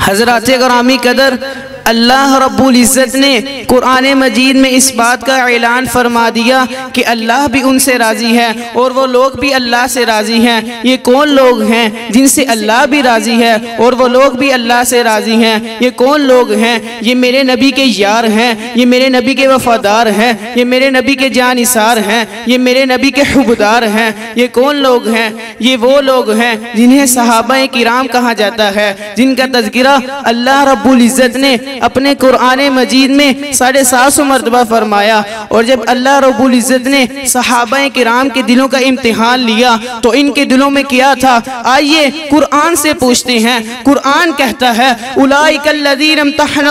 हज़रत ग्रामी कदर अल्लाह रब्बुल इज़्ज़त ने कुरान मजीद में इस बात का ऐलान फरमा दिया कि अल्लाह भी उनसे राज़ी है और वो लोग भी अल्लाह से राज़ी हैं। ये कौन लोग हैं जिनसे अल्लाह भी राज़ी है और वो लोग भी अल्लाह से राज़ी हैं? ये कौन लोग हैं? ये मेरे नबी के यार हैं, ये मेरे नबी के वफादार हैं, ये मेरे नबी के जानिसार हैं, ये मेरे नबी के हुबदार हैं। ये कौन लोग हैं? ये वो लोग हैं जिन्हें सहाबा किराम कहा जाता है, जिनका तस्करा अल्लाह रब्बुल इज़्ज़त ने अपने कुरान मजीद में साढ़े सात सौ मरतबा फरमाया। और जब अल्लाह रब्बुल इज़्ज़त ने सहाबा किराम के दिलों का इम्तिहान लिया तो इनके दिलों में क्या था? आइए कुरान से पूछते हैं। कुरान कहता है उलाईकल्लदीनतकवा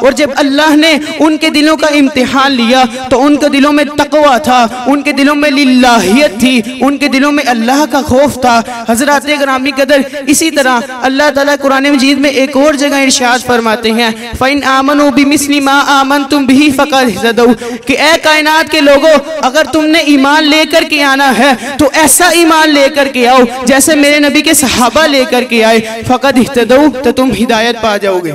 और जब अल्लाह ने उनके दिलों का इम्तिहान लिया तो उनके दिलों में तकवा था, उनके दिलों में लिल्लाहियत थी, उनके दिलों में अल्लाह का खौफ था। हज़रत ग्रामी कदर इसी तरह अल्लाह ताला कुरान मजीद में एक और जगह इरशाद फरमाते हैं फ़ैन आमनो बिमिस्ली मा आमन तुम भी फ़कद कि ए कायनात के लोगों, अगर तुमने ईमान लेकर के आना है तो ऐसा ईमान लेकर के आओ जैसे मेरे नबी के सहाबा लेकर के आए। फ़कद इhtदऊ तो तुम हिदायत पा जाओगे।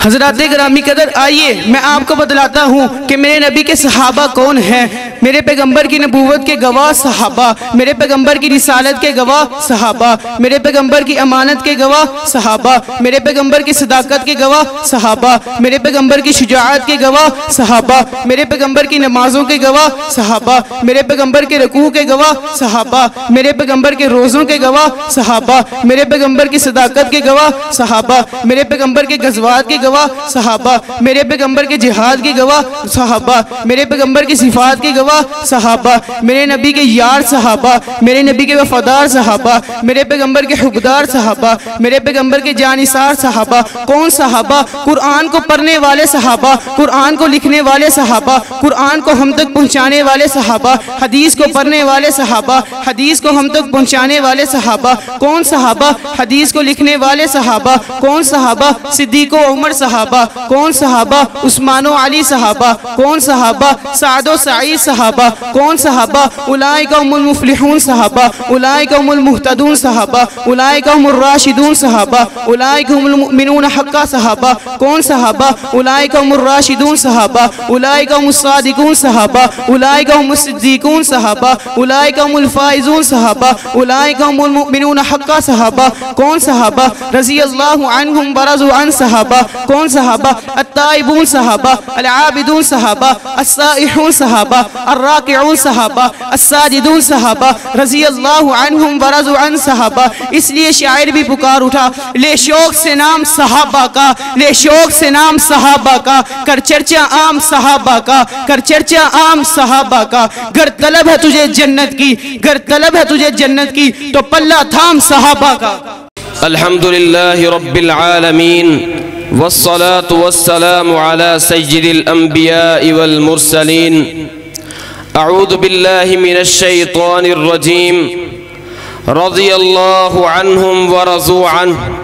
हज़रत ग्रामी कदर, आइए, मैं आपको बतलाता हूँ कि मेरे नबी के सहाबा कौन हैं। मेरे पैगंबर की नबूवत के गवाह सहाबा मेरे पैगंबर की रिसालत के गवाह सहाबा मेरे पैगंबर की अमानत के गवाह सहाबा मेरे पैगंबर की सदाकत के गवाह सहाबा मेरे पैगंबर की शुजात के गवाह सहाबा मेरे पैगंबर की नमाजों के गवाह सहाबा मेरे पैगंबर के रकू के गवाह सहाबा मेरे पैगंबर के रोज़ों के गवाह सहाबा मेरे पैगंबर की सदाकत के गवाह सहाबा मेरे पैगंबर के गजवात के गवाह सहाबा मेरे पैगंबर के जिहाद के गवाह सहाबा मेरे पैगंबर की सिफात के गवाह सहाबा मेरे नबी के यार सहाबा, मेरे नबी के वफादार सहाबा, मेरे पैगंबर के हुकदार सहाबा, मेरे पैगंबर के जानिसार सहाबा, कौन सहाबा? कुरान को पढ़ने वाले सहाबा, कुरान को लिखने वाले सहाबा, कुरान को हम तक पहुँचाने वाले सहाबा, हदीस को पढ़ने वाले सहाबा, हदीस को हम तक पहुँचाने वाले सहाबा, कौन सहाबा? हदीस को लिखने वाले सहाबा, कौन सहाबा? सिद्दीक उमर सहाबा, कौन सहाबा? उस्मानो अली सहाबा, कौन सहाबा? सादो सईद सहाबा कौन सहाबा उलाई मुफलिहून सहाबा उलाई मुहतदून सहाबा उलाई राशिदून सहाबा उलाई मिनून हक्का सहाबा कौन सहाबा उलाई राशिदून सहाबा उलाई मुसादिकून सहाबा उलाई मुसद्दीकून सहाबा उलाई फाइजून सहाबा उलाई मिनून हक्का सहाबा कौन सहाबा रज़ी अल्लाह अनहुम बरज़ु अन सहाबा कौन सहाबा अत्ताइबून सहाबा अल-आबिदून सहाबा अस्साइहून सहाबा अर्राकिऊन सहाबा अस्साजिदून सहाबा रज़ी अल्लाह अनहुम बरज़ु अन सहाबा इसलिए शायर भी पुकार उठा ले शौक से नाम सहाबा का ले शौक से नाम सहाबा का कर चर्चा आम सहाबा का कर चर्चा आम सहाबा का गर तलब है तुझे जन्नत की गर तलब है तुझे जन्नत की तो पल्ला थाम सहाबा का अल्हम्दुलिल्लाहि रब्बिल आलमीन वस्सलातु वस्सलामु अला सय्यिदिल अंबियाइ वल मुरसलीन अऊज़ु बिल्लाहि मिनश शैतानिर रजीम रज़ियल्लाहु अन्हुम व रज़ू अन्हु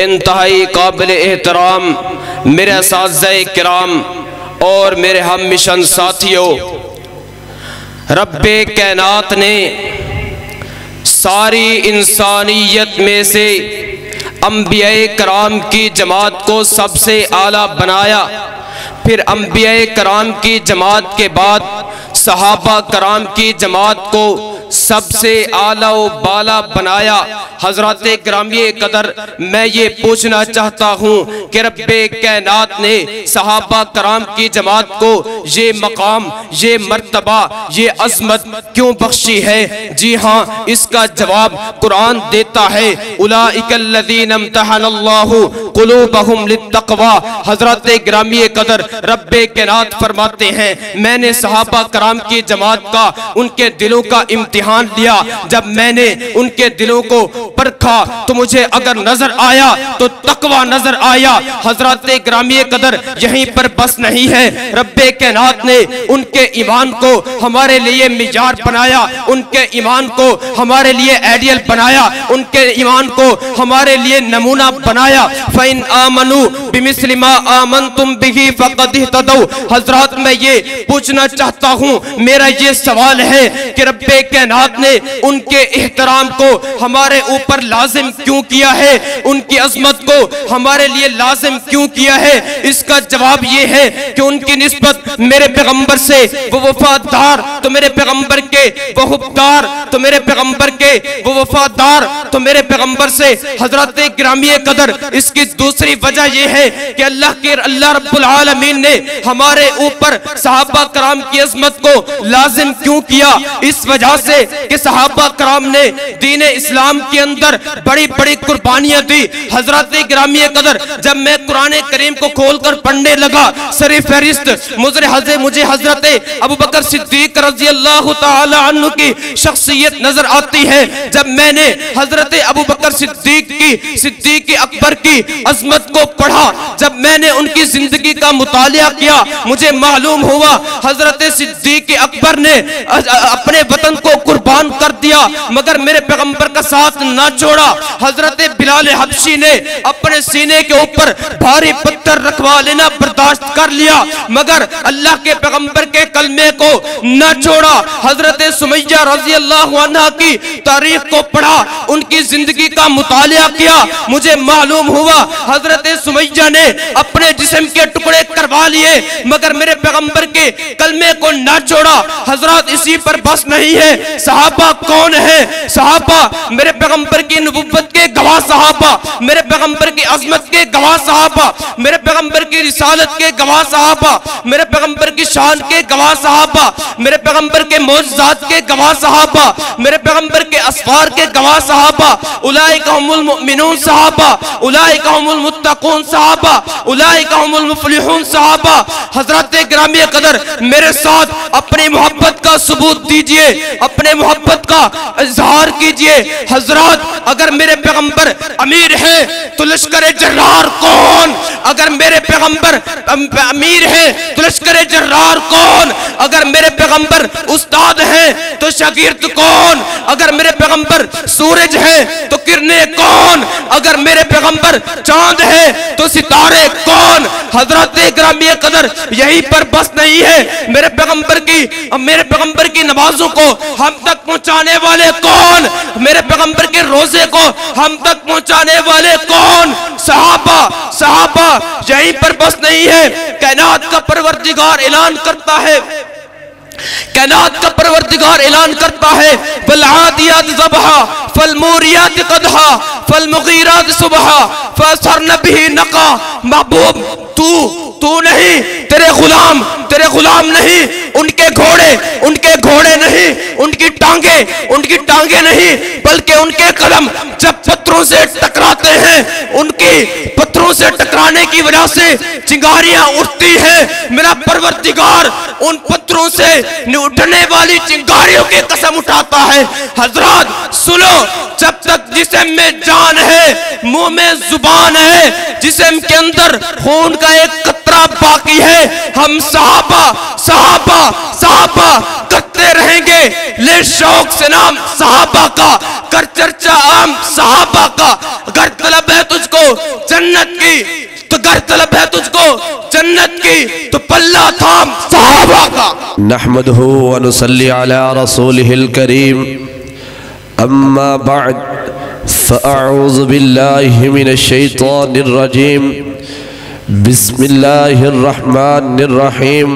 इंतहाई काबिल एहतराम मेरे साज कराम और मेरे हम मिशन साथियों रब कैनात ने सारी इंसानियत में से अम्बिया कराम की जमात को सबसे आला बनाया। फिर अम्बिया कराम की जमात के बाद सहाबा कराम की जमात को सबसे आला व बाला बनाया। हज़रत ग्रामी कदर, मैं ये पूछना चाहता हूँ कि रब्बे कैनात ने सहाबा कराम की जमात को ये मकाम, ये मर्तबा, ये अजमत क्यों बख्शी है? जी हाँ इसका जवाब कुरान देता है। लित्तक़वा। हज़रत ग्रामी कदर, रब्बे कैनात फरमाते हैं, मैंने सहाबा कराम की जमात का, उनके दिलों का इम्तिहान लिया जब मैंने उनके दिलों को परखा तो मुझे अगर नज़र आया तो तकवा नज़र आया। हज़रत ग्रामी कदर यहीं पर बस नहीं है। रब्बे कैनात ने उनके ईमान को हमारे लिए मिजार बनाया, उनके ईमान को हमारे लिए आइडियल बनाया, उनके ईमान को हमारे लिए नमूना बनाया। फ़ैन आमनु हज़रत ये पूछना चाहता हूँ, मेरा ये सवाल है कि रब्बे कैनात ने उनके एहतराम को हमारे ऊपर लाजिम क्यों किया है? उनकी अजमत को हमारे लिए लाजिम क्यों किया है? इसका जवाब ये है कि उनकी नस्बत मेरे पैगंबर से वो वफादार तो मेरे पैगंबर के वो तो मेरे पैगंबर के वो वफादार तो मेरे पैगंबर से हज़रत ग्रामी कदर। इसकी दूसरी वजह यह है कि अल्लाह के, अल्लाह रब्बुल आलमीन ने हमारे ऊपर सहाबा कराम की अजमत को लाजिम क्यों किया? इस वजह से कि सहाबा कराम ने दीन इस्लाम के अंदर बड़ी बड़ी कुर्बानियाँ दी। हज़रत ग्रामी कदर, जब मैं कुरान करीम को खोल कर पढ़ने लगा सरी फहरिस्त, मुझे मुझे हज़रत अबू बकर सिद्दीक रज़ी अल्लाह तआला की शख्सियत नज़र आती है। जब मैंने हज़रत अबू बकर सिद्दीक की, सिद्दीक अकबर की अजमत को पढ़ा जब मैंने उनकी ज़िंदगी का मुतालिया किया, मुझे मालूम हुआ, हज़रत सिद्दीक अकबर ने अपने वतन को कुर्बान कर दिया, मगर मेरे पैगंबर का साथ ना छोड़ा हज़रत बिलाल हबशी ने अपने सीने के ऊपर भारी पत्थर रखवा लेना बर्दाश्त कर लिया, मगर अल्लाह के पैगंबर के कलमे को न छोड़ा। हज़रत सुमैया रज़ी अल्लाह की तारीख को पढ़ा, उनकी ज़िंदगी का मुतालिया किया, मुझे मालूम हुआ, हज़रत सुमैया ने अपने जिस्म के टुकड़े करवा लिए, मगर मेरे पैगंबर के कलमे को न छोड़ा। हज़रत इसी पर बस नहीं है। सहाबा कौन है? सहाबा मेरे पैगंबर की नबुवत के गवाह सहाबा, मेरे पैगंबर की अजमत के गवाह सहाबा, मेरे पैगंबर की रिसालत के गवाह सहाबा, मेरे पैगंबर की शान के गवाह सहाबा, मेरे पैगंबर के मोजात के गवाह सहाबा, मेरे पैगंबर के असफार के गवाह सहाबा उलाई कहमुल सहाबा उलाई कहमुल मुत्तकून सहाबा कदर, मेरे साथ अपनी मोहब्बत का सबूत दीजिए, अपने मोहब्बत का इजहार कीजिए। हज़रत, अगर मेरे पैगंबर अमीर है तो लश्कर जर्रार कौन? अगर मेरे पैगंबर अमीर है तो लश्कर जर्रार कौन? अगर मेरे पैगंबर उस्ताद है तो शागिर्द कौन? अगर मेरे पैगंबर सूरज है तो किरने कौन? अगर मेरे पैगंबर चाँद है तो सितारे कौन? हज़रत ग्रामी कदर, यही पर बस नहीं है। मेरे पैगंबर की, मेरे पैगंबर की नमाजों को हम तक पहुँचाने वाले कौन? मेरे पैगंबर के रोज़े को हम तक पहुँचाने वाले कौन? सहाबा सहाबा, यहीं पर बस नहीं है। कैनात का परवरदिगार ऐलान करता है। कैनात का परवरदिगार ऐलान करता है। फलआदियात ज़बहा फलमूरियात कदहा फलमुगीरात सुबहा। फसरन बिही नका, महबूब, तू तू नहीं, तेरे गुलाम तेरे गुलाम नहीं, उनके घोड़े उनके घोड़े नहीं, उनकी टांगे उनकी टांगे नहीं, बल्कि उनके कदम जब पत्थरों से टकराते हैं, उनकी पत्थरों से टकराने की वजह से चिंगारियाँ उठती हैं। मेरा परवरदिगार उन पत्थरों से उठने वाली चिंगारियों की कसम उठाता है। हज़रत, सुनो, जब तक जिसम में जान है, मुँह में ज़ुबान है, जिसम के अंदर खून का एक कतरा बाकी है। हम सहाबा सहाबा सहाबा करते रहेंगे। ले शौक से नाम सहाबा का, कर चर्चा आम सहाबा का। अगर तलब है तुझको जन्नत की तो घर तलब है तुझको जन्नत की तो पल्ला थाम सहाबा का। नहमद वनसली अला करीम। अम्मा बाद। फ़अऊज़ु बिल्लाहि मिनश शैतानिर रजीम बिस्मिल्लाहिर रहमानिर रहीम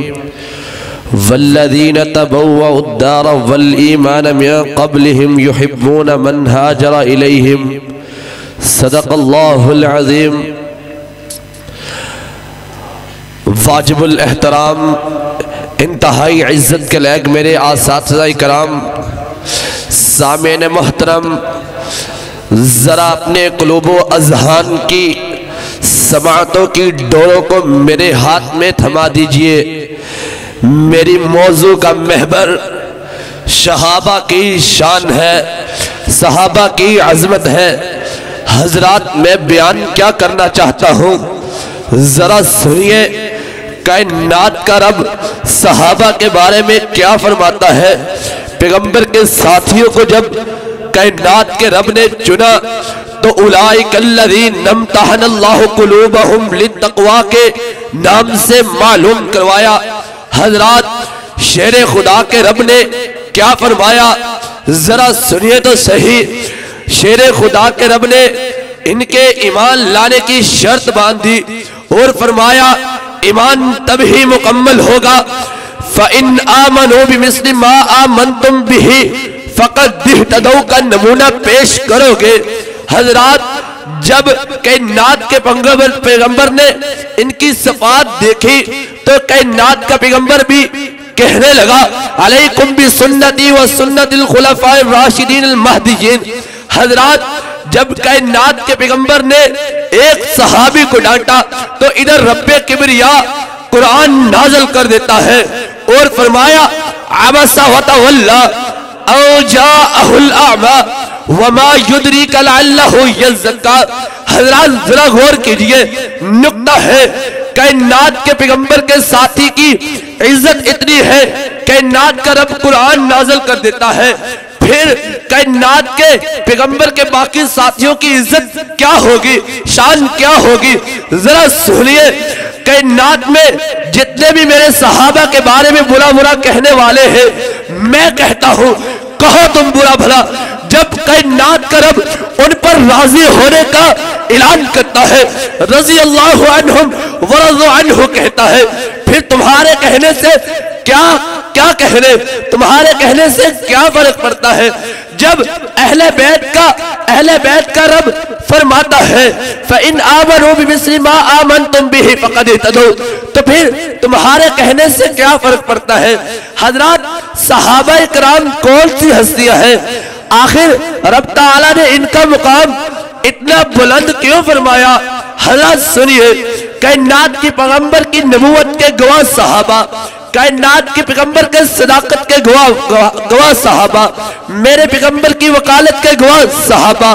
वल्लदीन तबौद्दार वलीमान में कबलहम युहिब्बून मन हाजर इलैहिम सदक़ल्लाहुल अज़ीम वाजिबुल एहतराम इंतहाई इज़्ज़त के लायक मेरे आसात कराम सामिन मोहतरम ज़रा अपने कलूबो अजहान की समातों की डोरों को मेरे हाथ में थमा दीजिए। मेरी मौजू का महबर शहाबा की शान है सहाबा की अजमत है। हजरात, मैं बयान क्या करना चाहता हूँ? ज़रा सुनिए, कायनात का रब सहाबा के बारे में क्या फरमाता है? पैगंबर के साथियों को जब कायनात के रब ने चुना तो के नाम से मालूम करवाया। हजरात शेर खुदा के रब ने क्या फरमाया? जरा सुनिए तो सही। शेर खुदा के रब ने इनके ईमान लाने की शर्त बांधी और फरमाया, ईमान तभी मुकम्मल होगा। फ़िन आमनो बिमिस्लिम आमन तुम भी फ़कत दिहतदौ का नमूना पेश करोगे। हजरात, जब कैनात के पैगंबर पैगंबर ने इनकी सफात देखी तो कैनात का पैगंबर भी कहने लगा, अलैकुम भी सुन्नती व सुन्नतिल खुलफाए राशिदीन महदीन हजरात, जब कैनात के पैगंबर ने एक सहाबी को डांटा तो इधर रब्बे किबरिया कुरान नाजल कर देता है और फरमाया, आबसा आमा वमा गौर कीजिए, नुकता है के पैगंबर के साथी की इज़्ज़त इतनी है कैनात का रब कुरान नाजल कर देता है। फिर कैनात के पैगंबर के बाकी साथियों की इज़्ज़त क्या होगी, शान क्या होगी? जरा सुनिए कैनात में जितने भी मेरे सहाबा के बारे में बुरा बुरा कहने वाले हैं, मैं कहता हूँ कहो तुम बुरा भला। जब कैनात करब उन पर राज़ी होने का ऐलान करता है रज़ी अल्लाह कहता है, फिर तुम्हारे कहने से क्या क्या कहने, तुम्हारे कहने से क्या फ़र्क पड़ता है? जब अहले बैत का अहले बैत का रब फरमाता है इन आमन आमन तुम भी फकद तदो तो फिर तुम्हारे कहने से क्या फ़र्क पड़ता है? हज़रत सहाबा कराम कौन सी हस्तियाँ हैं? आखिर रब ताला ने इनका मुकाम इतना बुलंद क्यों फरमाया? हज़रत सुनिए कैनात की पैगंबर की नबूवत के गवाह सहाबा, कायनात के पैगंबर के सदाकत के गवाह गवाह साहबा मेरे पैगंबर की वकालत के गवाह साहबा,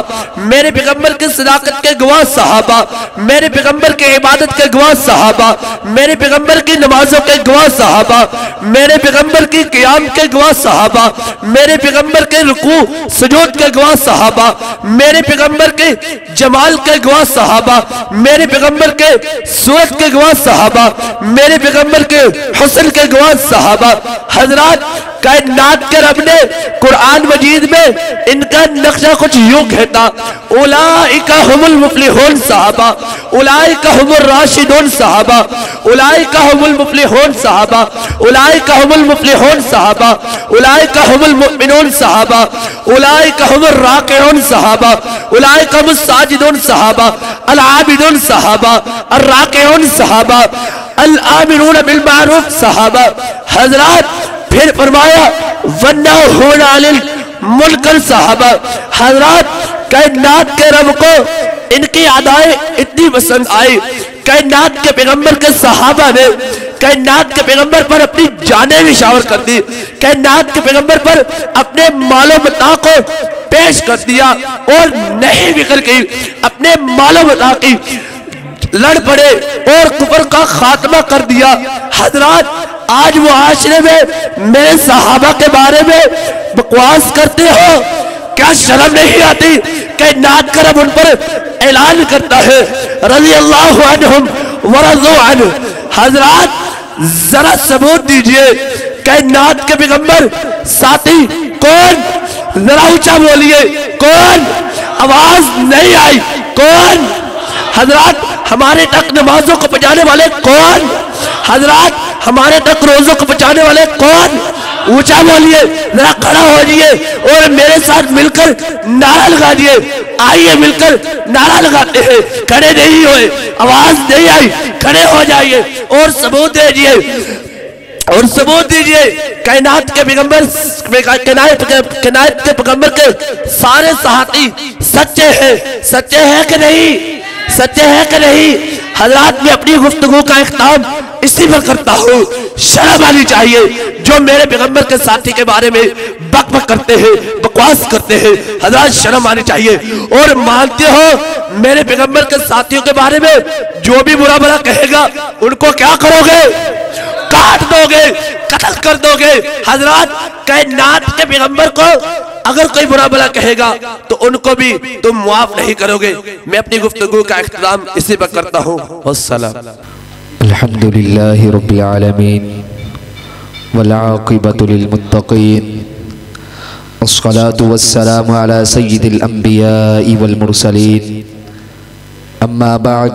मेरे पैगंबर की सदाकत के गवाह साहबा, मेरे पैगंबर के इबादत के गवाह साहबा, मेरे पैगंबर की नमाजों के गवाह साहबा, मेरे पैगंबर की क्याम के गवाह साहबा, मेरे पैगंबर के रुकू, सजूद के गवाह साहबा, मेरे पैगंबर के जमाल के गवाह साहबा, मेरे पैगंबर के सूरत के गवाह साहबा, मेरे पैगंबर के हुसन के गवाह साहबा। हजरात कायनात के रब ने कुरान मजीद में इनका नक्शा कुछ यूँ कहता, उलाइका हुमुल मुफलिहून साहबा, उलाइका हुमुर राशिदून साहबा, उलाइका हुमुल मुफलिहून साहबा, उलाइका हुमुल मुफलिहून साहबा, उलाइका हुमुल मुमिनून साहबा, उलाइका हुमुर राकिऊन साहबा, उलाइका हुमुस साजिदून साहबा अल आबिदून साहबा अर राकिऊन साहबा अल आमिरून बिल मारूफ साहबा, हज़रत फिर फरमाया, वन्ना होना मुल्कल साहबा। हज़रत कैनात के रब को इनकी अदाएँ इतनी पसंद आई। कैनात के पैगंबर के सहाबा ने कैनात के पैगंबर पर अपनी जाने भी शावर कर दी। कैनात के पैगंबर पर अपने मालो मता को पेश कर दिया और नहीं बिखर गई। अपने मालो मता की लड़ पड़े और कुफर का खात्मा कर दिया। हजरात आज वो आशरे में, मेरे सहाबा के बारे में बकवास करते हो? क्या शर्म नहीं आती कि नात करब उन पर ऐलान करता है? रज़ी अल्लाह हजरात, जरा सबूत दीजिए कैनात के पैगंबर साथी कौन? जरा ऊँचा बोलिए, कौन? आवाज़ नहीं आई, कौन? हजरात हमारे तक नमाजों को बचाने वाले कौन? हज़रत, हमारे तक रोजों को बचाने वाले कौन? ऊँचा बोलिए, जरा खड़ा हो जाइए और मेरे साथ मिलकर नारा लगा दिए। आइए मिलकर नारा लगाते हैं। खड़े नहीं हुए, आवाज़ नहीं आई, खड़े हो जाइए और सबूत दीजिए और सबूत दीजिए, कायनात के पैगंबर, कायनात के कायनात के पैगंबर के सारे साथी सच्चे हैं सच्चे हैं कि नहीं? सच्चे है कि नहीं? हजरात में अपनी गुफ्तगु का इख्ताम इसी पर करता हूँ। शर्म आनी चाहिए। जो मेरे पैगंबर के साथी के बारे में बक बक करते हैं, बकवास करते हैं, हजरात शर्म आनी चाहिए। और मानते हो, मेरे पैगंबर के साथियों के बारे में जो भी बुरा बुरा कहेगा, उनको क्या करोगे? काट दोगे, कत्ल कर दोगे। हज़रत कायनात के पैगंबर को अगर कोई बुरा भला कहेगा तो उनको भी तुम मुआफ नहीं करोगे। मैं अपनी गुफ्तगु का इख्ताम इसी पर करता हूँ। वस्सलाम अल्हम्दुलिल्लाह रब्बिल आलमीन वलाक़िबतु लिलमुत्तक़ीन अस्सलातु वस्सलामु अला सय्यिदिल अंबियाइ वल मुरसलीन। अम्मा बअद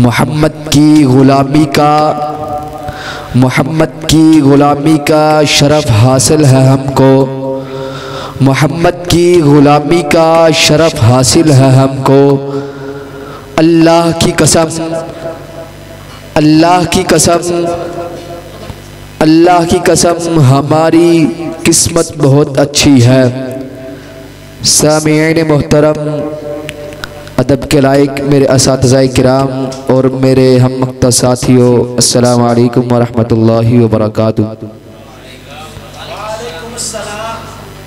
मोहम्मद की ग़ुलामी का, मोहम्मद की ग़ुलामी का शरफ़ हासिल है हमको, मोहम्मद की ग़ुलामी का शरफ़ हासिल है हमको। अल्लाह की कसम, अल्लाह की कसम, अल्लाह की कसम हमारी किस्मत बहुत अच्छी है। सामीन मोहतरम अदब के लायक मेरे इस कराम और मेरे हम मकता साथियों, अस्सलाम वालेकुम वरहमतुल्लाहि वबरकातुहू।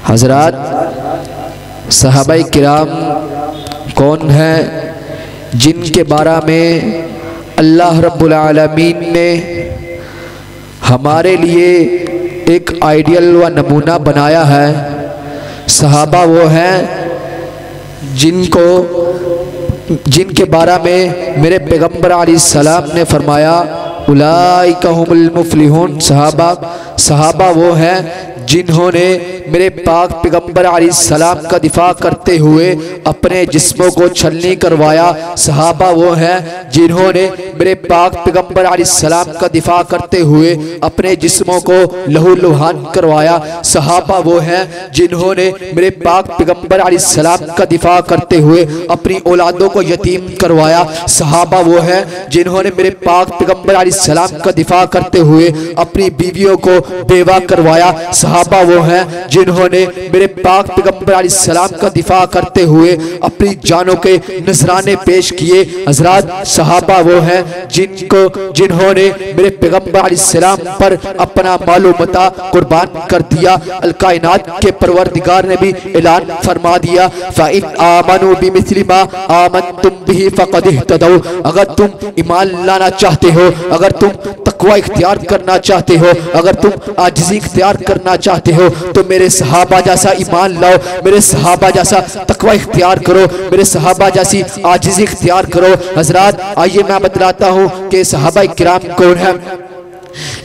हज़रत सहाबा किराम कौन हैं जिनके बारे में अल्लाह रब्बुल आलमीन ने हमारे लिए एक आइडियल व नमूना बनाया है। सहाबा वो हैं जिनको जिनके बारे में मेरे पैगंबर सलाम ने फरमाया उलाइकहुमुल सहाबा। सहाबा वो हैं जिन्होंने मेरे पाक पैगंबर सलाम का दिफा करते हुए अपने जिस्मों को छलनी करवाया। सहाबा वो हैं जिन्होंने मेरे पाक पैगंबर सलाम का दिफा करते हुए अपने जिस्मों को लहू लुहान करवाया। सहाबा वो हैं जिन्होंने मेरे पाक पैगंबर सलाम का दिफा करते हुए अपनी औलादों को यतीम करवाया। सहाबा वो हैं जिन्होंने मेरे पाक पैगंबर सलाम का दिफा करते हुए अपनी बीवियों को बेवा करवाया। सहाबा वो हैं जिन्होंने मेरे पाक पैगंबर सलाम का दिफा करते हुए अपनी जानों के नजराने पेश किए। हजरात सहाबा वो हैं जिनको, जिन्होंने मेरे पैगंबर सलाम पर अपना मालूम मता कुर्बान कर दिया। अलकायनात के परवरदिगार ने भी ऐलान फरमा दिया। फ़ाइन आमनु बिमिस्लिमा आमन तुम भी फ़कद अगर तुम ईमान लाना चाहते हो, अगर तुम तकवा इख्तियार करना चाहते हो, अगर तुम आजिजी इख्तियार करना चाहते हो तो मेरे सहाबा जैसा ईमान लाओ, मेरे सहाबा जैसा तकवा इख्तियार करो, मेरे सहाबा जैसी आजिजी इख्तियार करो। हजरात आइए मैं बतलाता हूँ कि सहाबा किराम कौन है।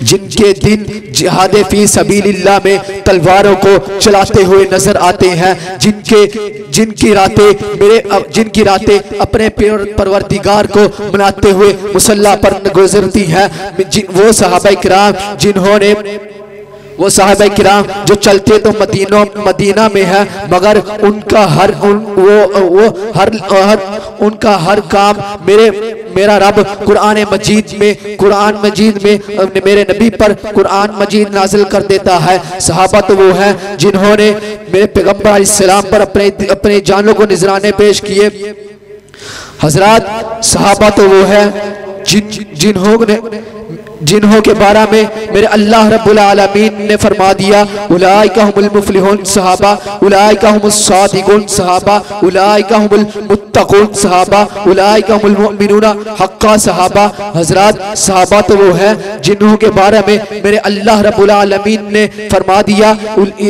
जिनके दिन जिहाद फ़ी सबीलिल्लाह में तलवारों को चलाते हुए नज़र आते हैं जिनके जिनकी रातें मेरे जिनकी रातें अपने परवरदिगार को मनाते हुए मुसल्ला पर गुजरती हैं वो सहाबा कराम जिन्होंने वो साहब किराम जो चलते तो मदीनों मदीना में है मगर उनका हर उन वो वो हर, हर उनका हर काम मेरे मेरा रब कुरान मजीद में कुरान मजीद में मेरे नबी पर कुरान मजीद नाजिल कर देता है। सहाबा तो वो है जिन्होंने मेरे पैगंबर सलाम पर अपने अपने जानों को निजराने पेश किए। हज़रत सहाबा तो वो है जिन जिन्होंने जिन्हों के बारे में मेरे अल्लाह आलमीन ने फरमा दिया मुफलिहून सहाबा सहाबा सहाबा हक्का सहाबा। हज़रत सहाबा तो वो है जिन्हों के बारे में मेरे अल्लाह रब्बुल आलमीन ने फरमा दिया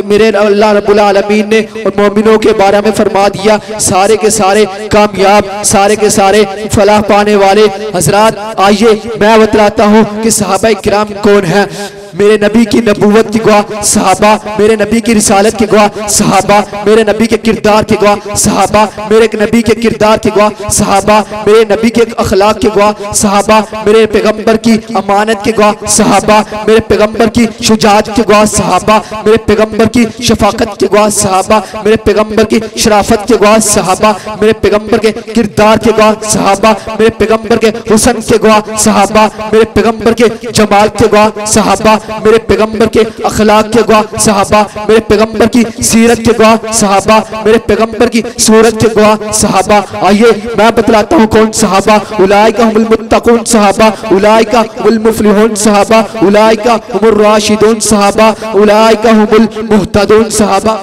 मेरे अल्लाह रब्बुल आलमीन ने और मोमिनों के बारे में फरमा दिया, सारे के सारे कामयाब, सारे के सारे फलाह पाने वाले। हजरात, आइए मैं बतलाता हूँ कि सहाबा कराम कौन है? मेरे नबी की नबूवत की गवाह सहाबा मेरे नबी की रिसालत की गवाह सहाबा मेरे नबी के किरदार की गवाह सहाबा मेरे नबी के किरदार की गवाह सहाबा मेरे नबी के अखलाक के गवाह सहाबा मेरे पैगंबर की अमानत के गवाह सहाबा मेरे पैगंबर की शुजात के गवाह सहाबा मेरे पैगंबर की शफाकत के गवाह सहाबा मेरे पैगंबर की शराफत के गवाह सहाबा मेरे पैगंबर के किरदार के गवाह सहाबा मेरे पैगंबर के हुसन के गवाह सहाबा मेरे पैगंबर के जमाल के गवाह सहाबा मेरे पैगंबर के अखलाक के गवाह सहाबा, मेरे पैगंबर की सीरत के गवाह सहाबा, मेरे पैगंबर की सूरत के गवाह सहाबा। आइए, मैं बतलाता हूँ कौन सहाबा? उलाइका हुमुल मुत्तकून सहाबा, उलाइका हुमुल मुफलिहून सहाबा, उलाइका हुमुर राशिदून सहाबा, उलाइका हुमुल मुहतदून सहाबा।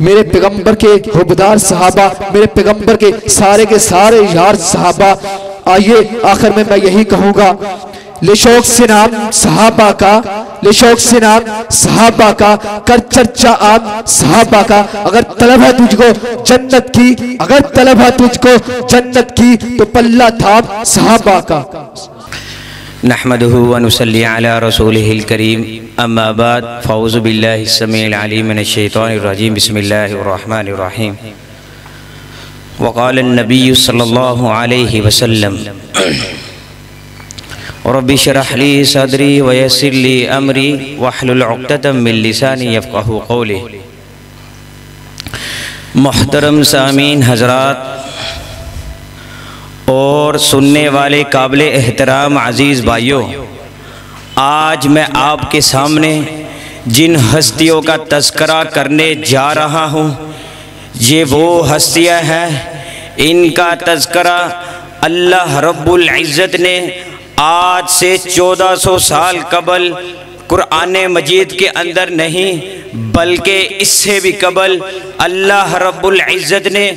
मेरे पैगंबर के हुबदार सहाबा, मेरे पैगंबर के सारे के सारे यार सहाबा, आइए आखिर में मैं यही कहूँगा लिशोक से नाम सहाबा का लिशोक से नाम सहाबा का, कर चर्चा आप सहाबा का। अगर तलब है तुझको जन्नत की, अगर तलब है तुझको जन्नत की तो पल्ला थाम सहाबा का। अला रसूलिहिल करीम अम्मा बाद फ़ौज़ु बिल्लाहि समीइल अलीम मिनश्शैतानिर रजीम बिस्मिल्लाहिर रहमानिर रहीम वक़ाल नबी सल्लल्लाहु अलैहि वसल्लम रब्बि शरह ली सदरी वयस्सिर ली अमरी वहलुल उक़दतम मिन लिसानी यफ़क़हू क़ौली मोहतरम सामीन हज़रात और सुनने वाले काबिल एहतराम अज़ीज़ भाइयों, आज मैं आपके सामने जिन हस्तियों का तस्करा करने जा रहा हूँ, ये वो हस्तियाँ हैं, इनका तस्करा अल्लाह रब्बुल इज़्ज़त ने आज से 1400 साल कबल कुरान मजीद के अंदर नहीं, बल्कि इससे भी कबल अल्लाह रब्बुल इज़्ज़त ने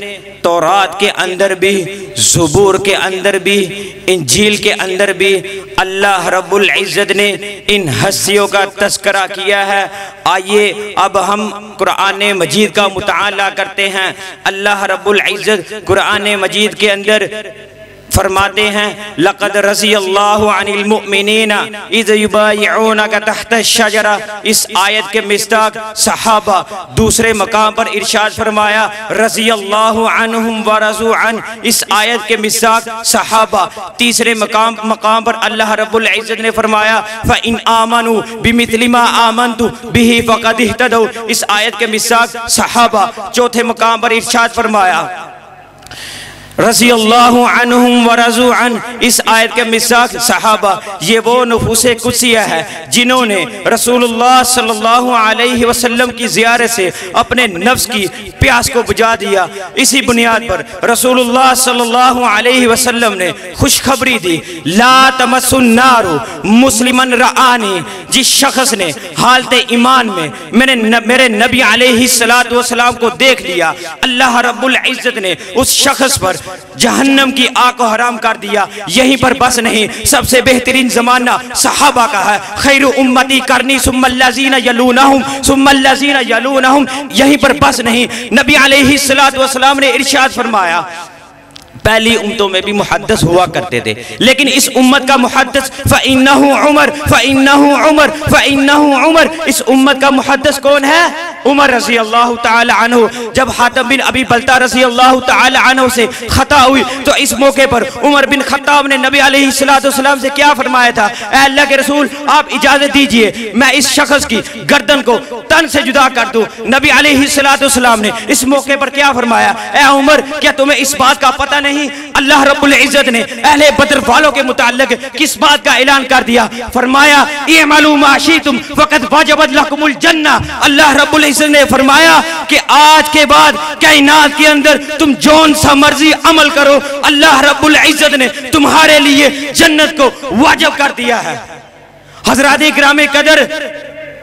तौरात के अंदर भी, ज़बूर के अंदर भी, इंजील के अंदर भी अल्लाह रब्बुल इज़्ज़त ने इन हस्तियों का तस्करा किया है। आइए अब हम कुरान मजीद का मुताला करते हैं। अल्लाह रब्बुल इज़्ज़त कुरान मजीद के अंदर फरमाते हैं, लक़द रज़ी अल्लाह अनिल मुमिनीना, इज़ युबाइऊनका तहत शजरा। इस आयत के मिस्ताक सहाबा दूसरे मकाम पर इरशाद फरमाया रज़ी अल्लाह अन्हुम व रज़ू अन इस आयत के मिस्ताक सहाबा तीसरे मकाम मकाम पर अल्लाह रब्बुल इज़्ज़त ने फरमाया, फ इन आमनु बिमिथलि मा आमनतु बिही फ़क़द इस आयत के मिस्ताक सहाबा चौथे मकाम पर इरशाद फरमाया रज़ी अल्लाह व इस आयत के मिसाक सहाबा ये वो नफूस कुसिया है जिन्होंने रसूलुल्लाह सल्लल्लाहु अलैहि वसल्लम की ज़ियारत से अपने नफ्स की प्यास को बुझा दिया। इसी बुनियाद पर रसूलुल्लाह सल्लल्लाहु अलैहि वसल्लम ने खुशखबरी दी। ला तमसुन्नारु मुस्लिमन रआनी जिस शख्स ने हालत ईमान में मैंने न, मेरे नबी अलैहि वसलाम को देख लिया अल्लाह रब्बुल इज़्ज़त ने उस शख्स पर जहन्नम की आग को हराम कर दिया। यहीं पर बस नहीं, सबसे बेहतरीन जमाना सहाबा का है। खैर उम्मती करनी, सुम्मल्लाजीना यलूनहुम सुम्मल्लाजीना यलूनहुम। यहीं पर बस नहीं, नबी वसलाम ने इरशाद फरमाया पहली उम्मतों में भी मुहद्दस हुआ करते थे। लेकिन इस उम्मत का मुहद्दस फ़इन्नहु उमर फ़इन्नहु उमर फ़इन्नहु उमर। इस उम्मत का मुहद्दस कौन है? उमर रज़ी अल्लाह अन्हु। जब हातम बिन अबी बलता रज़ी अल्लाह अन्हु से खता हुई तो इस मौके पर उमर बिन खत्ताब ने नबी वसल्लम से क्या फरमाया था? अल्लाह के रसूल, आप इजाज़त दीजिए, मैं इस शख्स की गर्दन को तन से जुदा कर दूँ। नबी अलैहिस्सलाम ने इस मौके पर क्या फरमाया? ए उमर, क्या तुम्हें इस बात का पता नहीं? अल्लाह रब्बुल इज़्ज़त ने अहले बद्र वालों के मुतालिक किस बात का ऐलान कर दिया? फरमाया, ये मालूम आशी तुम वक़्त वाजबत लकुमुल जन्ना। अल्लाह रब्बुल इज़्ज़त ने फरमाया कि आज के बाद कायनात के अंदर तुम जौन सा मर्ज़ी अमल करो। अल्लाह रब्बुल इज़्ज़त ने तुम्हारे लिए जन्नत को वाजब कर दिया है। हजरात ग्राम कदर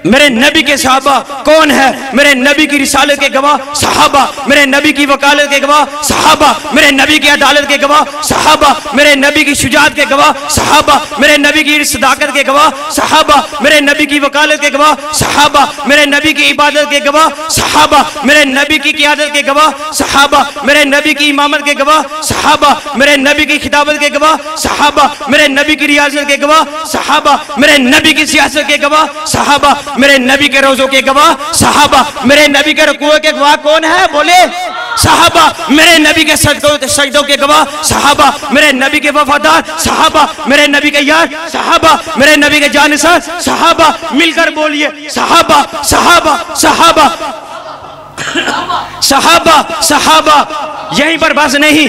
मेरे नबी के साहबा कौन है मेरे नबी की रिसालत के गवाह सहाबा मेरे नबी की वकालत के गवाह सहाबा मेरे नबी की अदालत के गवाह सहाबा मेरे नबी की शुजात के गवाह सहाबा मेरे नबी की सदाकत के गवाह सहाबा मेरे नबी की वकालत के गवाह सहाबा मेरे नबी की इबादत के गवाह सहाबा मेरे नबी की क्यादत के गवाह सहाबा मेरे नबी की इमामत के गवाह सहाबा मेरे नबी की खिताबत के गवाह सहाबा मेरे नबी की रियासत के गवाह सहाबा मेरे नबी की सियासत के गवाह सहाबा मेरे नबी के रोजों के गवाह सहाबा, मेरे नबी के रुकुओं के गवाह कौन है? बोले, सहाबा, मेरे नबी के सजदों के गवाह साहबा, मेरे नबी के वफादार साहबा, मेरे नबी के यार साहबा, मेरे नबी के जानसार साहबा, मिलकर बोलिए, साहबा साहबा साहबा। साहबा, सहाबा, यहीं पर बस नहीं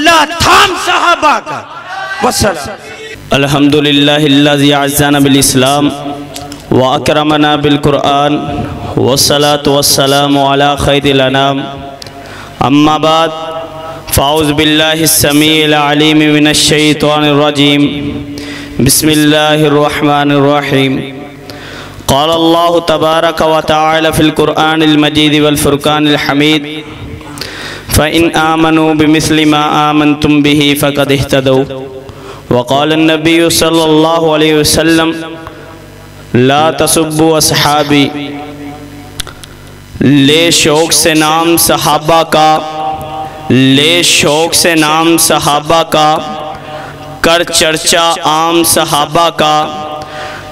पल्ला थाम सहाबा का। बिलइस्लाम व अकरमना बिलकुरान वसलात वसलाम अला खैरिल अनाम। अम्मा बाद, फ़ाउज़ मिनश्शैतानिर्रजीम बिस्मिल्लाहिर्रहमानिर्रहीम क़ाल अल्लाह तबारक वल फ़ुरक़ानिल हमीद। फ़इन आमनु बिमिस्लि मा आमनतुम बिही फ़क़द इह्तदौ वक़ाल नबी सल्लल्लाहु अलैहि ला तसुब्बु असहाबी ले शौक से नाम सहाबा का ले शौक से नाम सहाबा का कर चर्चा आम सहाबा का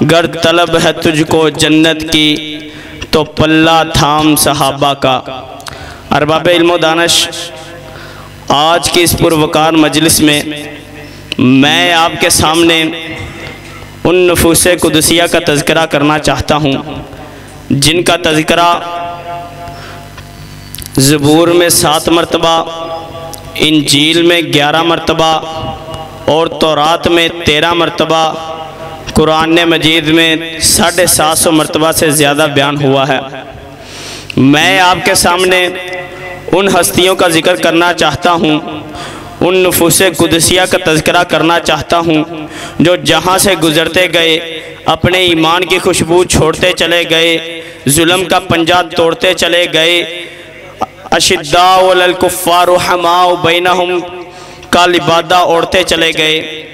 गर तलब है तुझको जन्नत की तो पल्ला थाम सहाबा का अरबाब इल्म दानश, आज की इस पुरवकार मजलिस में मैं आपके सामने उन नफूस कुदसिया का तज़करा करना चाहता हूँ, जिनका तज़करा ज़बूर में सात मरतबा, इंजील में ग्यारह मरतबा और तौरात में तेरह मरतबा, कुरान मजीद में साढ़े सात सौ मरतबा से ज़्यादा बयान हुआ है। मैं आपके सामने उन हस्तियों का ज़िक्र करना चाहता हूँ, उन नफूस कुदसिया का तस्करा करना चाहता हूँ, जो जहाँ से गुज़रते गए, अपने ईमान की खुशबू छोड़ते चले गए, जुल्म का पंजा तोड़ते चले गए। अशिद्दाकुफ़ार हमाओ बैनहम का लिबादा ओढ़ते चले गए।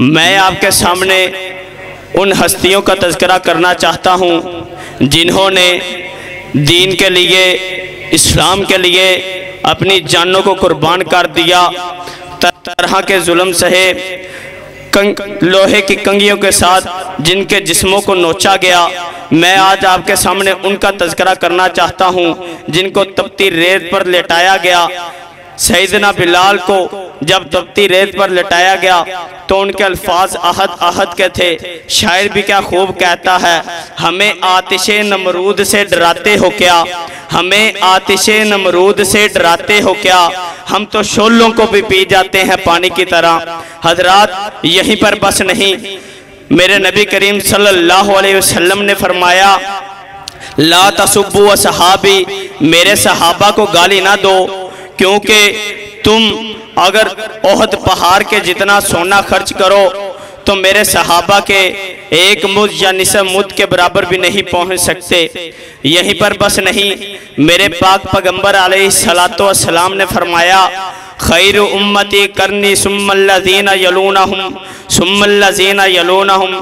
मैं आपके सामने उन हस्तियों का तस्करा करना चाहता हूँ, जिन्होंने दीन के लिए इस्लाम के लिए अपनी जानों को कुर्बान कर दिया। तरह के जुल्म सहे। कंग, लोहे की कंगियों के साथ जिनके जिस्मों को नोचा गया। मैं आज आपके सामने उनका तस्करा करना चाहता हूँ जिनको तपती रेत पर लेटाया गया। सईदना बिलाल को जब तपती रेत पर लटाया गया तो उनके अल्फाज आहद आहद के थे। शायर भी क्या खूब कहता है, हमें आतिश नमरूद से डराते हो क्या? हमें आतिश नमरूद से डराते हो क्या? हम तो शोलों को भी पी जाते हैं पानी की तरह। हजरात, यहीं पर बस नहीं। मेरे नबी करीम सल्लल्लाहु अलैहि वसल्लम ने फरमाया, ला तसुब्बु सहाबी मेरे सहाबा को गाली ना दो। क्योंकि तुम अगर ओहद पहाड़ के जितना सोना खर्च करो तो मेरे सहाबा के एक मुद या निसब मुद के बराबर भी नहीं पहुँच सकते। यहीं पर बस नहीं, मेरे पाक पैगंबर सलाम ने फरमाया, खैर उम्मती करनी सुम्मल्लाजीना यलूनहुम सुम्मल्लाजीना यलूनहुम।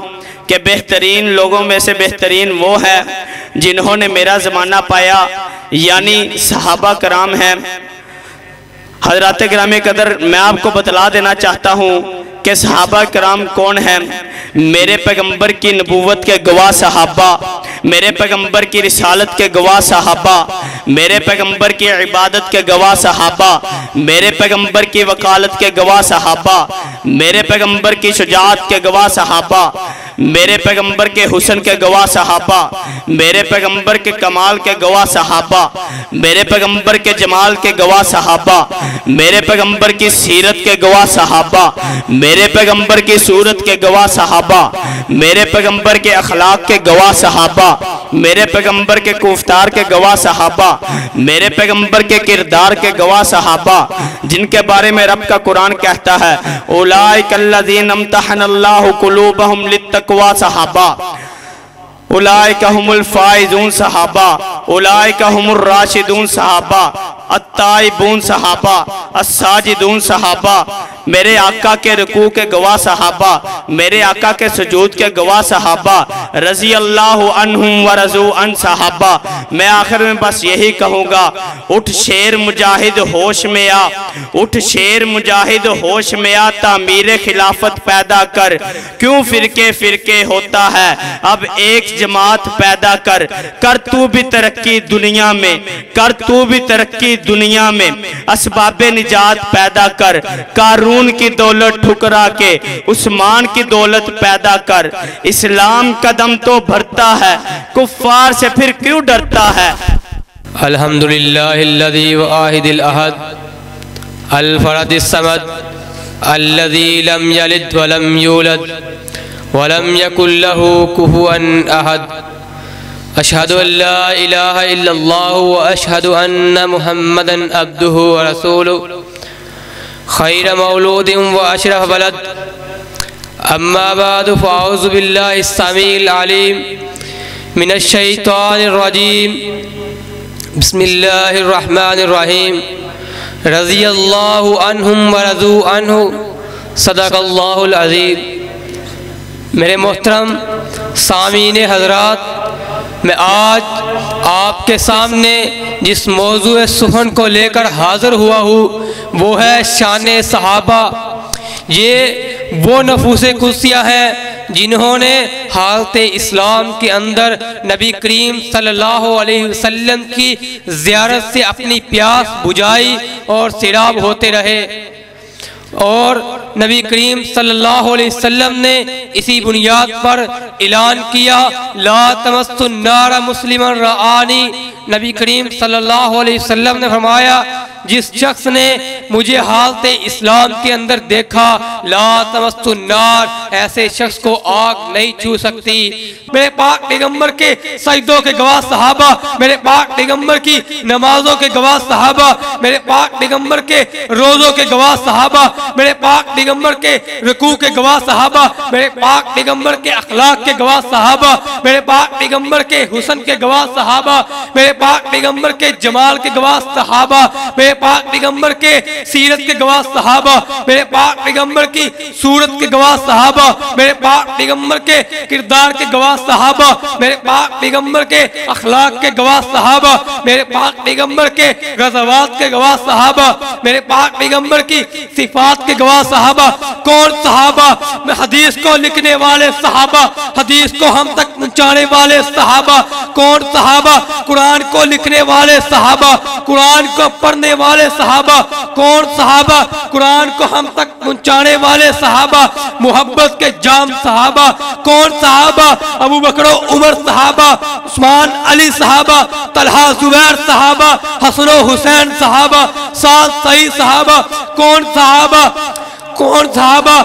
के बेहतरीन लोगों में से बेहतरीन वो है, जिन्होंने मेरा ज़माना पाया, यानी सहाबा कराम हैं। हज़रत ग्राम कदर मैं आपको बतला देना चाहता हूँ कि सहाबा कराम कौन है? मेरे पैगंबर की नबूवत के गवाह सहाबा मेरे पैगंबर की रिसालत के गवाह सहाबा मेरे पैगंबर की इबादत के गवाह सहाबा मेरे पैगंबर की वकालत के गवाह सहाबा मेरे पैगंबर की शुजात के गवाह सहाबा मेरे पैगंबर के हुसन के गवाह सहाबा मेरे पैगंबर के कमाल के गवाह सहाबा मेरे पैगंबर के जमाल के गवाह सहाबा मेरे पैगंबर की सीरत के गवाह सहाबा मेरे पैगंबर की सूरत के गवाह सहाबा मेरे पैगंबर के अखलाक के गवाह सहाबा मेरे पैगंबर के कुफ्तार के गवाह सहाबा, मेरे पैगंबर के किरदार के गवाह सहाबा, जिनके बारे में रब का कुरान कहता है लित्तक़वा सहाबा उलाय सहाबा उलाय राशिदून सहाबा, अत्ताइबून सहाबा मेरे आका के रकू के गवाह सहाबा, मेरे आका के सजूद के गवाह सहाबा रज़ी अल्लाह व रजू अन सहाबा। मैं आखिर में बस यही कहूँगा, उठ शेर मुजाहिद होश में आ, उठ शेर मुजाहिद होश में आ, तामीर खिलाफत पैदा कर। क्यों फिरके फिरके होता है? अब एक जमात पैदा कर। कर तू भी तरक्की दुनिया में, कर तू भी तरक्की दुनिया में। असबाब निजात पैदा कर कारून की दौलत ठुकरा के, उस्मान की दौलत पैदा कर। इस्लाम कदम तो भरता है कुफ्फार से फिर क्यों डरता है? अल्हम्दुलिल्लाहिल्लज़ी व अशहदु अन्न मुहम्मदन अब्दुहु व रसूलुहु। खैर मौलूदिन व अशरफ वलद अम्मा बाद फ़ाउज़ु बिल्लाहि समील अलीम, मिनश शैतानिर रजीम बिस्मिल्लाहिर्रहमानिर्रहीम रज़ी अल्लाह व रज़ू अनहु, सदक़ल्लाहुल मेरे मोहतरम सामीन हजरात मैं आज आपके सामने जिस मौजू सुखन को लेकर हाज़िर हुआ हूँ, वो है शान सहाबा। ये वो नफूस कुसिया हैं जिन्होंने हालत इस्लाम के अंदर नबी करीम सल्लल्लाहु अलैहि वसल्लम की ज़ियारत से अपनी प्यास बुझाई और सिराब होते रहे। और नबी करीम सल्लल्लाहु अलैहि वसल्लम ने इसी बुनियाद पर ऐलान किया, ला नारा मुस्लिमन रानी नबी करीम सल्लल्लाहु अलैहि वसल्लम ने फरमाया जिस शख्स ने मुझे हालत इस्लाम के अंदर देखा, ला तमस्तुन्नार ऐसे शख्स को आग नहीं छू सकती। मेरे पाक पैगंबर के सजदों के गवाह सहाबा, मेरे पाक पैगंबर की नमाजों के गवाह सहाबा, मेरे पाक पैगंबर के रोजों के गवाह सहाबा, मेरे पाक पैगंबर के रकू के गवाह सहाबा, मेरे पाक पैगंबर के अखलाक के गवाह सहाबा, मेरे पाक पैगंबर के हुसन के गवाह सहाबा, मेरे पाक पैगंबर के जमाल के गवाह सहाबा, मेरे पाक पैगंबर के सीरत के गवाह सहाबा, मेरे पाक पैगंबर की सूरत के गवाह सहाबा, मेरे पाक पैगंबर के किरदार के गवाह सहाबा, मेरे पाक पैगंबर के अखलाक के गवाह सहाबा, मेरे पाक पैगंबर के गजवात के गवाह सहाबा, मेरे पाक पैगंबर की सिफात के गवाह सहाबा, कौन सहाबा? मैं हदीस को लिखने वाले सहाबा, हदीस को हम तक पहुँचाने वाले सहाबा, कौन सहाबा? कुरान को लिखने वाले सहाबा, कुरान को पढ़ने वाले सहाबा, कौन सहाबा? कुरान को हम तक पहुँचाने वाले सहाबा, मोहब्बत के जाम सहाबा, कौन सहाबा? अबू बकरो उमर सहाबा, उस्मान अली सहाबा, तलहा जुबैर सहाबा, हसनो हुसैन सहाबा सात सही सहाबा, कौन सहाबा? कौन सहाबा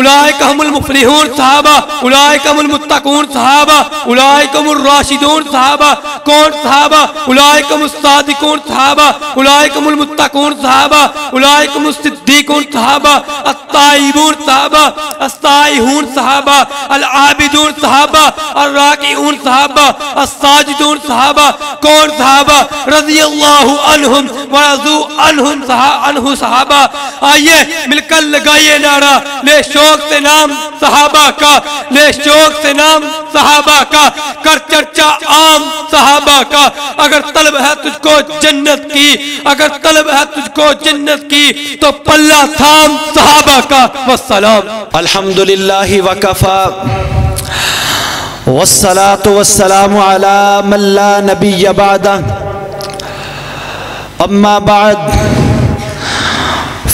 उलाय कमुल मुफलिहून सहाबा उलाय कमुल मुत्तकून सहाबा उलाय कमुल राशिदून सहाबा, कौन सहाबा उलाय कमुल सादिकून सहाबा उलाय कमुल मुत्तकून सहाबा उलाय कमुल सिद्दीकून सहाबा, अत्ताइबून सहाबा, अस्ताइहून सहाबा अल आबिदून सहाबा अल राकिऊन सहाबा, अस्साजिदून सहाबा, कौन सहाबा रज़ी अल्लाह अनहुम व रजू अनहुम सहा, अनहु सहाबा, आइए मिलकर लगा लगाइए नारा ले शौक से नाम सहाबा का ले शौक से नाम सहाबा का, कर चर्चा आम सहाबा का। अगर तलब है तुझको जन्नत की, अगर तलब है तुझको जन्नत की तो पल्ला थाम सहाबा का। वसलाम अल्हम्दुलिल्लाह वकफा वस्सलातु वस्सलामु अला मन ला नबिय्य बअदा अम्मा बाद।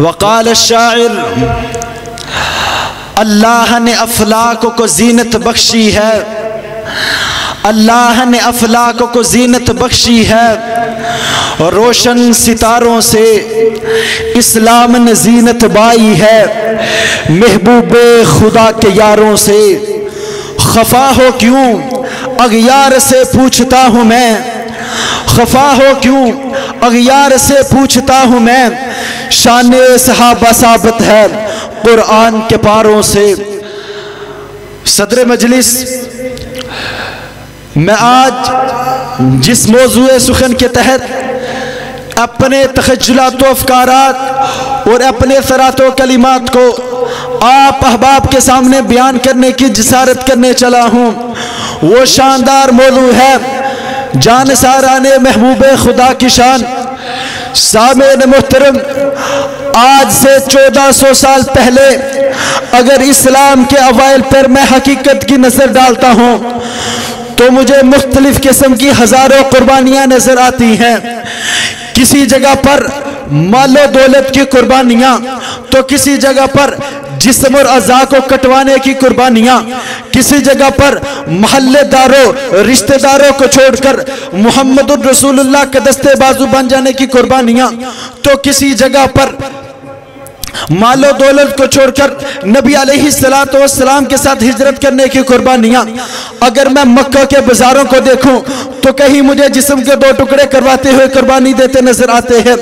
वकाल शायर अल्लाह ने अफलाक को जीनत बख्शी है। अल्लाह ने अफलाक को जीनत बख्शी है। रोशन सितारों से इस्लाम ने जीनत बाई है। महबूब खुदा के यारों से, खफा हो क्यों? अगयार से पूछता हूँ मैं, खफा हो क्यों? अगयार से पूछता हूँ मैं शान सहाबा साबत है। कुरान के पारों से। सदर मजलिस, मैं आज जिस मौजू सुखन के तहत अपने तखजलात अफकारात और अपने सरात कलिमात को आप अहबाब के सामने बयान करने की जसारत करने चला हूँ, वो शानदार मौजू है। जान सारा ने महबूब खुदा की शान सामेन मोहतरम, आज से 1400 साल पहले अगर इस्लाम के अवैल पर मैं हकीकत की नज़र डालता हूँ तो मुझे मुख्तलिफ़ किस्म की हज़ारों कुर्बानियाँ नज़र आती हैं। किसी जगह पर मालो दौलत की कुर्बानियाँ तो किसी जगह पर जिसम और अज़ा को कटवाने की कुर्बानियाँ, किसी जगह पर महल्लेदारों, रिश्तेदारों को छोड़कर मोहम्मद रसूलुल्लाह के दस्ते बाजू बन जाने की कुर्बानियाँ तो किसी जगह पर मालो दौलत को छोड़कर नबी सलाम के साथ हिजरत करने की कुर्बानियाँ। अगर मैं मक्का के बाजारों को देखूँ तो कहीं मुझे जिस्म के दो टुकड़े करवाते हुए कुर्बानी देते नज़र आते हैं।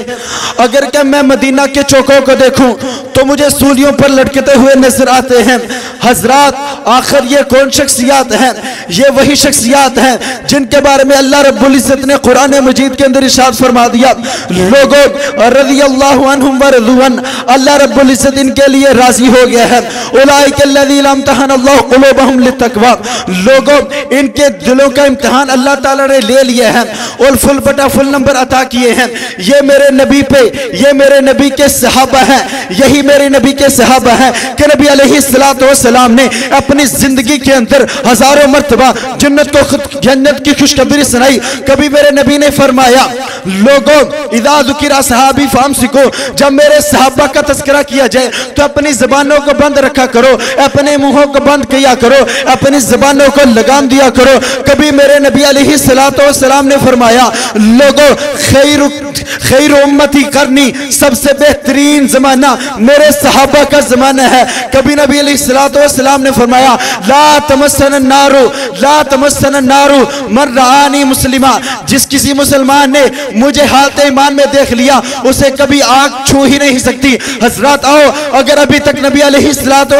अगर क्या मैं मदीना के चौकों को देखूँ तो मुझे सूलियों पर लटकते हुए नज़र आते हैं। हज़रत, आखिर ये कौन शख्सियात हैं? ये वही शख्सियात हैं जिनके बारे में अल्लाह रब्बुल इज़्ज़त ने कुरान मजीद के अंदर इशाद फरमा दिया। लोगों रज़ी अल्लाह रज़ुअन अल्लाह रब्बुल इज़्ज़त इनके लिए राज़ी हो गया है। उलाइक अल्लज़ीना अम्तहन अल्लाह कुलूबहुम लितक़वा लोगों, इनके दिलों का इम्तिहान अल्लाह ताला ने ले लिया है। और फुल बटा फुल नंबर अता किए हैं। ये मेरे नबी पे, ये मेरे नबी के सहाबा हैं। यही मेरे नबी के सहाबा हैं कि नबी अलैहिस्सलाम ने अपनी ज़िंदगी के अंदर हज़ारों मरतबा जन्नत को खुद, जन्नत की खुशखबरी सुनाई। कभी मेरे नबी ने फरमाया, लोगों इदा इदाजुकिरा सहाबी फाम सिको जब मेरे सहाबा का तस्करा किया जाए तो अपनी जबानों को बंद रखा करो, अपने मुंहों को बंद किया करो, अपनी जबानों को लगाम दिया करो। कभी मेरे नबी सलाम ने फरमाया, लोगो, खैर खैर उम्मती करनी सबसे बेहतरीन जमाना मेरे सहाबा का जमाना है। कभी नबी सलाम ने फरमाया, ला तमसन नारू, ला तमसन नारू मर रहानी मुस्लिमा, जिस किसी मुसलमान ने मुझे हालत ईमान में देख लिया, उसे कभी आग छू ही नहीं सकती। हज़रत आओ। अगर अभी तक नबी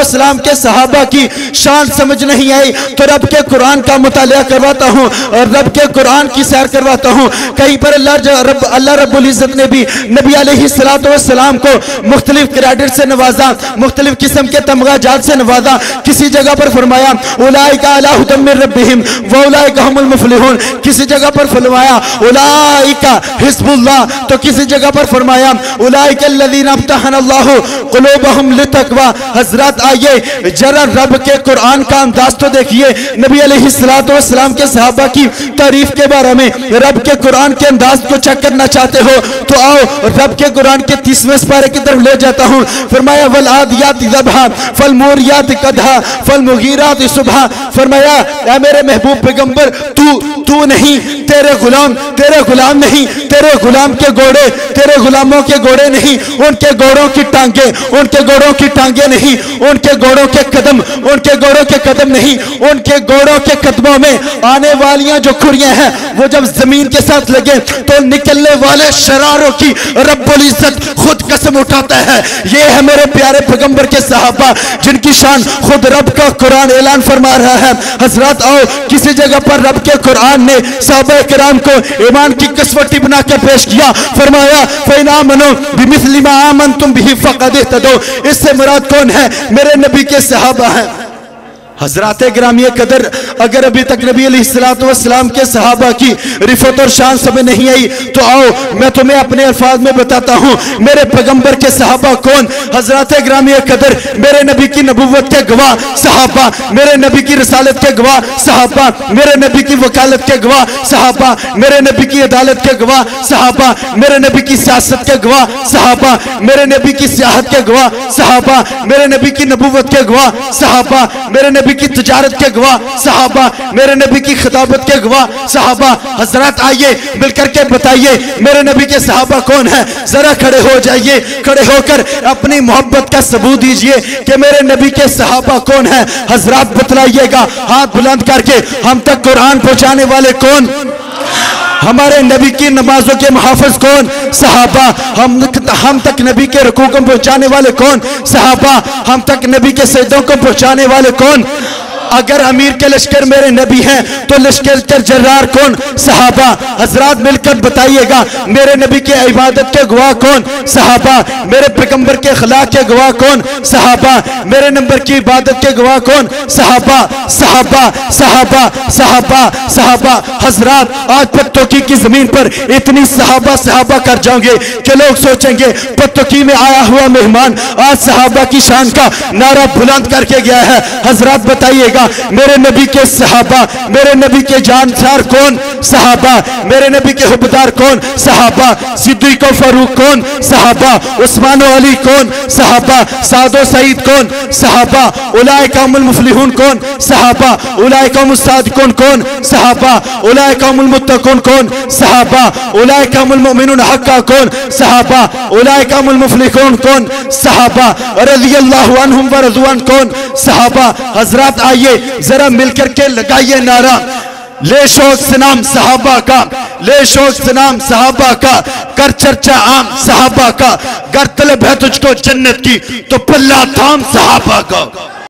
सलाम के सहाबा की शान समझ नहीं आई तो रब के कुरान का मुताला करवाता हूँ और रब के कुरान की सैर करवाता हूँ। कहीं पर अल्लाह रब, अल्लाह रब्बुल इज़्ज़त ने भी नबी सलाम को मुख्तलिफ़ क्रेडिट से नवाजा, मुख्तलिफ़ किस्म के तमगाजात से नवाजा, किसी जगह पर फरमाया, उलाइका अला हुदम मिन रब्बिहिम व उलाइका हुमुल मुफलिहून। किसी जगह पर फरमाया, उलाइका हिजबुल्लाह तो किसी जगह पर फरमाया, उलाइका अल्लज़ीना अम्तहनल्लाहु कुलूबहुम लितक़वा। हज़रत आइए, जरा रब के कुरान का अंदाज तो देखिए। नबी अलैहिस्सलातु वस्सलाम के सहाबा की तारीफ़ के बारे में, रब के कुरान के अंदाज को चेक करना चाहते हो तो आओ, रब के कुरान के तीसवें पारे की तरफ़ ले जाता हूँ। फरमाया, वल आदियात जबहा फल मोरियात कदहा, फल मुगीरात सुबह। फरमाया मेरे महबूब पैगंबर, तू तू नहीं, तेरे गुलाम तेरे गुलाम नहीं, तेरे गुलाम के घोड़े, तेरे गुलामों के घोड़े नहीं, उनके घोड़ों की टांगे, उनके घोड़ों की टांगे नहीं, उनके घोड़ों के कदम, उनके घोड़ों के कदम नहीं, उनके घोड़ों के कदमों में आने वालियाँ जो खुरियाँ हैं, वो जब ज़मीन के साथ लगे तो निकलने वाले शरारों की रब्बुल इज़्ज़त खुद कसम उठाता है। ये है मेरे प्यारे पैगंबर के सहाबा, जिनकी शान खुद रब का कुरान ऐलान फरमा रहा है। हज़रत, आओ, किसी जगह पर रब के कुरान ने साहबा कराम को ईमान की कसवटी बना के पेश किया। फरमाया, फैना मनो बिमिसलिमा आमन तुम भी फकद दो इससे मुराद कौन है? मेरे नबी के सहाबा हैं। हज़रत ग्रामी कदर, अगर अभी तक नबी सलाम के सहाबा की रिफत और शान समय नहीं आई तो आओ, मैं तुम्हें अपने अल्फाज में बताता हूँ, मेरे पैगंबर के सहाबा कौन? हज़रत ग्रामी कदर, मेरे नबी की नबूवत के गवाह सहाबा, मेरे नबी की रसालत के गवाह सहाबा, मेरे नबी की वकालत के गवाह सहाबा, मेरे नबी की अदालत के गवाह सहाबा, मेरे नबी की सियासत के गवाह सहाबा, मेरे नबी की सियाहत के गवाह सहाबा, मेरे नबी की नबूवत के गवाह सहाबा, मेरे नबी की तजारत के गवाह सहाबा, मेरे नबी की खिताबत के गवाह सहाबा, हज़रत आइए, मिलकर के बताइए, मेरे नबी के सहाबा कौन है? जरा खड़े हो जाइए, खड़े होकर अपनी मोहब्बत का सबूत दीजिए कि मेरे नबी के सहाबा कौन है। हज़रत बतलाइएगा, हाथ बुलंद करके, हम तक कुरान पहुँचाने वाले कौन? हमारे नबी की नमाजों के मुहाफ़ कौन? सहाबा। हम हम तक नबी के रकू को पहुँचाने वाले कौन? सहाबा। हम तक नबी के सजदों को पहुँचाने वाले कौन? अगर अमीर के लश्कर मेरे नबी हैं तो लश्कर के जर्रार कौन? सहाबा। हजरात मिलकर बताइएगा, मेरे नबी के इबादत के गवाह कौन? सहाबा। मेरे पैगंबर के खिलाफ के गवाह कौन? सहाबा। मेरे नंबर की इबादत के गवाह कौन? सहाबा। सहाबा। सहाबा। सहाबा। सहाबा। हजरात, आज पत्तोकी की ज़मीन पर इतनी सहाबा सहाबा कर जाओगे कि लोग सोचेंगे पत्तोकी में आया हुआ मेहमान आज सहाबा की शान का नारा बुलंद करके गया है। हजरात बताइएगा मेरे नबी के सहाबा मेरे नबी के जानसार कौन सहाबा मेरे नबी के हुबदार कौन सहाबा सिद्दीक फारूक कौन सहाबा उस्मान अली कौन सहाबा सादो सईद कौन सहाबा उलाए कामुल मुफलिहून कौन सहाबा उलाए कामुल सादिकून कौन सहाबा उलाए कामुल मुत्तकून कौन सहाबा उलाए कामुल मुमिनून हक्का कौन सहाबा उलाए कामुल मुफलिहून कौन सहाबा रज़ियल्लाहु अन्हुम व रज़वान कौन सहाबा हज़रत आइए जरा मिलकर के लगाइए नारा। ले शोक सनाम नाम सहाबा का, ले शोक से नाम सहाबा का, कर चर्चा आम सहाबा का गर तलब है तुझको जन्नत की तो पल्ला थाम सहाबा का।